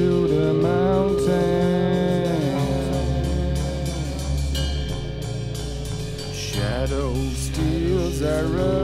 to the mountain. Shadow steals our road.